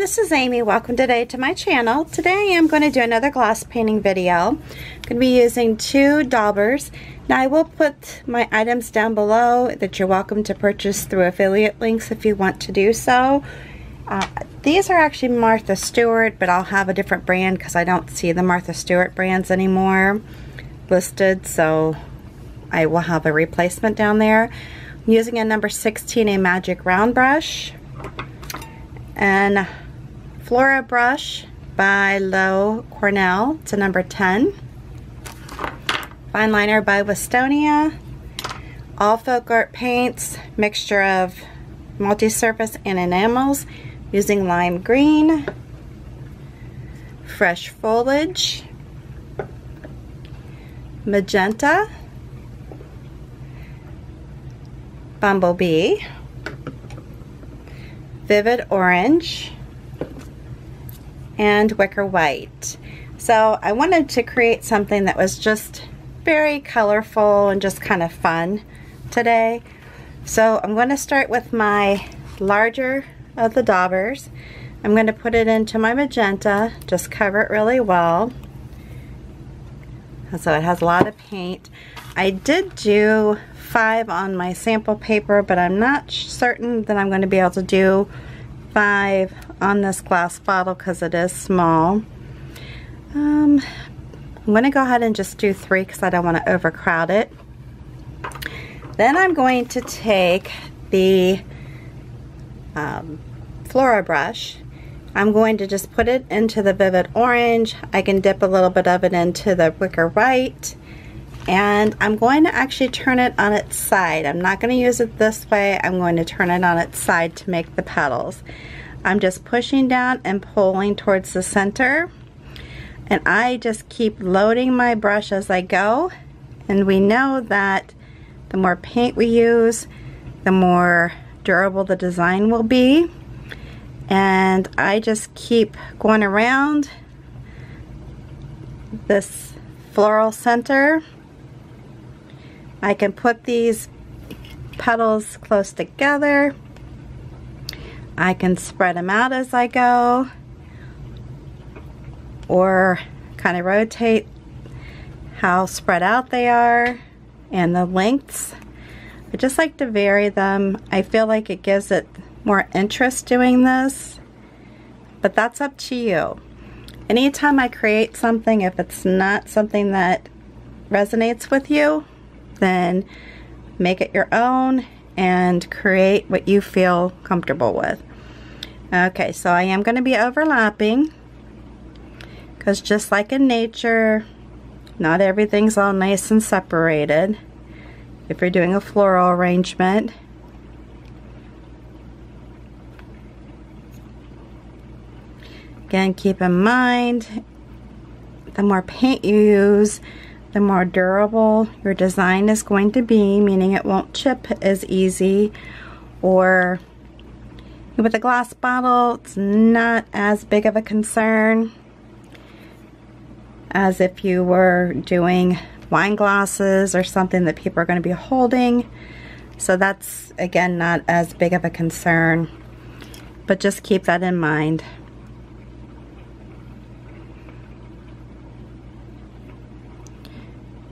this is Amy. Welcome today to my channel. Today I'm going to do another glass painting video. I'm going to be using two daubers. Now I will put my items down below that you're welcome to purchase through affiliate links if you want to do so. Uh, these are actually Martha Stewart, but I'll have a different brand because I don't see the Martha Stewart brands anymore listed, so I will have a replacement down there. I'm using a number 16, Amagic round brush and Flora brush by Loew-Cornell. A number 10. Fine liner by Westonia. All FolkArt paints, mixture of multi-surface and enamels using lime green. Fresh foliage. Magenta. Bumblebee Vivid Orange, and Wicker White. So I wanted to create something that was just very colorful and just kind of fun today. So I'm going to start with my larger of the daubers. I'm going to put it into my magenta, just cover it really well. So it has a lot of paint. I did do five on my sample paper, but I'm not certain that I'm going to be able to do five on this glass bottle because it is small. Um, I'm going to go ahead and just do three because I don't want to overcrowd it. Then I'm going to take the um, Flora brush. I'm going to just put it into the Vivid Orange. I can dip a little bit of it into the Wicker White and I'm going to actually turn it on its side. I'm not going to use it this way. I'm going to turn it on its side to make the petals. I'm just pushing down and pulling towards the center. And I just keep loading my brush as I go. And we know that the more paint we use the more durable the design will be. And I just keep going around this floral center. I can put these petals close together. I can spread them out as I go or kind of rotate how spread out they are and the lengths. I just like to vary them. I feel like it gives it more interest doing this, but that's up to you. Anytime I create something, if it's not something that resonates with you, then make it your own and create what you feel comfortable with. Okay, so I am going to be overlapping because just like in nature, not everything's all nice and separated. If you're doing a floral arrangement, Again, keep in mind, the more paint you use, the more durable your design is going to be, meaning it won't chip as easy or with a glass bottle, it's not as big of a concern as if you were doing wine glasses or something that people are going to be holding. So that's, again, not as big of a concern. But just keep that in mind.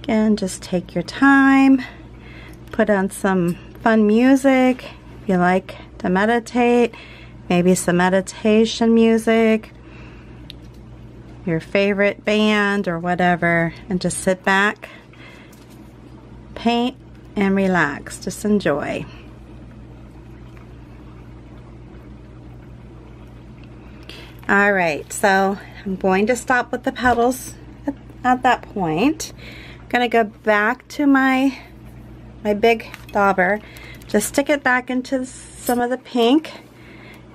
Again, just take your time. Put on some fun music if you like to meditate. Maybe some meditation music. Your favorite band or whatever. And just sit back, paint, and relax. Just enjoy. Alright, so I'm going to stop with the petals at, at that point I'm gonna go back to my my big dauber just stick it back into some of the pink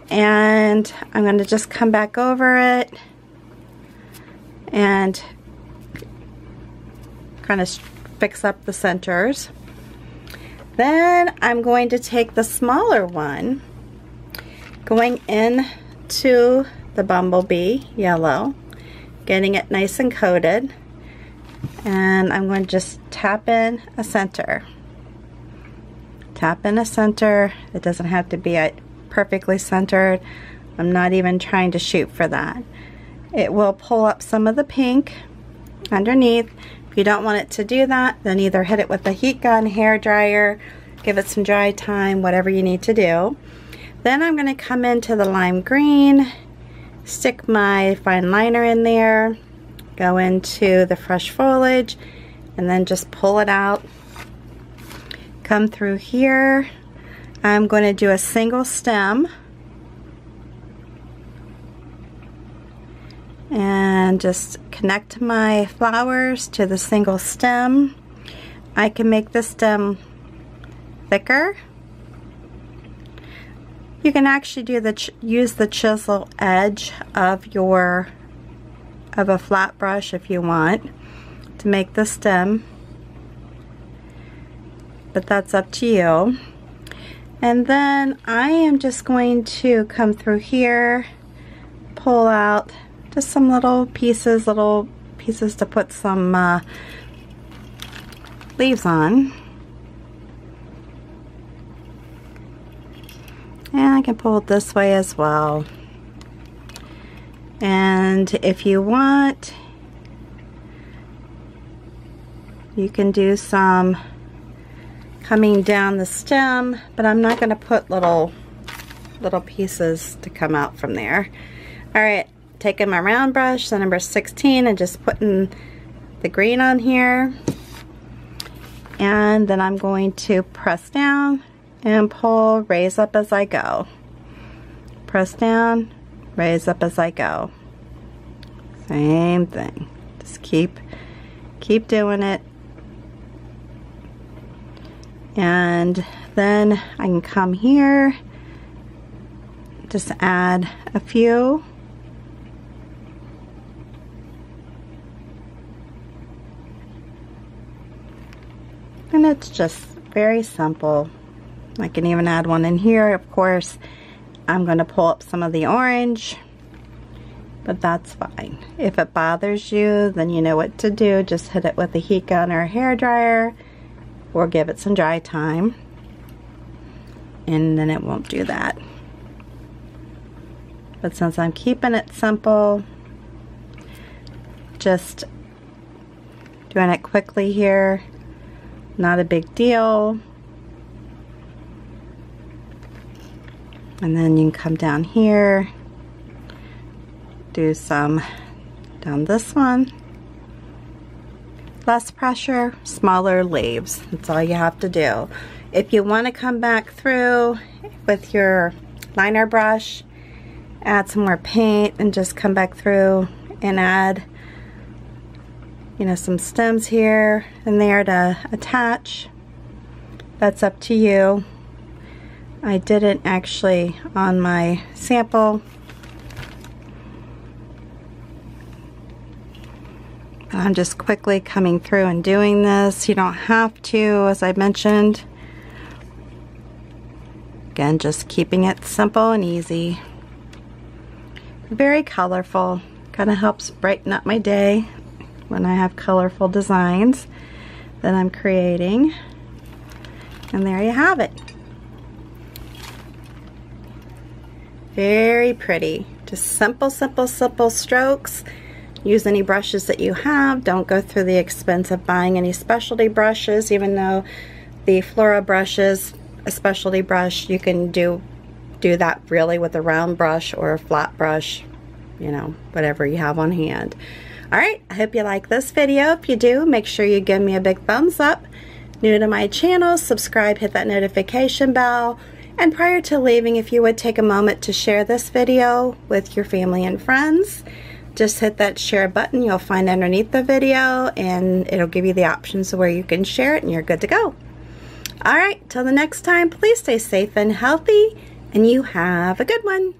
and I'm gonna just come back over it and kind of fix up the centers. Then I'm going to take the smaller one going in to the bumblebee yellow getting it nice and coated and I'm going to just tap in a center tap in a center it doesn't have to be perfectly centered I'm not even trying to shoot for that. It will pull up some of the pink underneath. If you don't want it to do that, then either hit it with a heat gun, hair dryer, give it some dry time, whatever you need to do. Then I'm going to come into the lime green, stick my fine liner in there, go into the fresh foliage, and then just pull it out. Come through here. I'm going to do a single stem. And just connect my flowers to the single stem. I can make the stem thicker. You can actually do the use the chisel edge of your of a flat brush if you want to make the stem but that's up to you and then I am just going to come through here pull out just some little pieces little pieces to put some uh, leaves on And I can pull it this way as well. And if you want, you can do some coming down the stem, but I'm not going to put little little pieces to come out from there. Alright, taking my round brush, the number 16, and just putting the green on here. And then I'm going to press down and pull, raise up as I go. Press down, raise up as I go. Same thing. Just keep, keep doing it. And then I can come here, just add a few. And it's just very simple. I can even add one in here. Of course, I'm going to pull up some of the orange, but that's fine. If it bothers you, then you know what to do. Just hit it with a heat gun or a hair dryer or give it some dry time and then it won't do that. But since I'm keeping it simple, just doing it quickly here, not a big deal. and then you can come down here do some down this one less pressure smaller leaves. That's all you have to do. If you want to come back through with your liner brush add some more paint and just come back through and add you know some stems here and there to attach that's up to you. I didn't actually on my sample. I'm just quickly coming through and doing this. You don't have to, as I mentioned. Again, just keeping it simple and easy. Very colorful. Kind of helps brighten up my day when I have colorful designs that I'm creating. And there you have it. Very pretty. Just simple, simple, simple strokes. Use any brushes that you have. Don't go through the expense of buying any specialty brushes, even though the Flora brushes, a specialty brush, you can do do that really with a round brush or a flat brush, you know, whatever you have on hand. Alright, I hope you like this video. If you do, make sure you give me a big thumbs up. New to my channel, subscribe, hit that notification bell. And prior to leaving, if you would take a moment to share this video with your family and friends, just hit that share button you'll find underneath the video and it'll give you the options where you can share it and you're good to go. Alright, till the next time, please stay safe and healthy and you have a good one.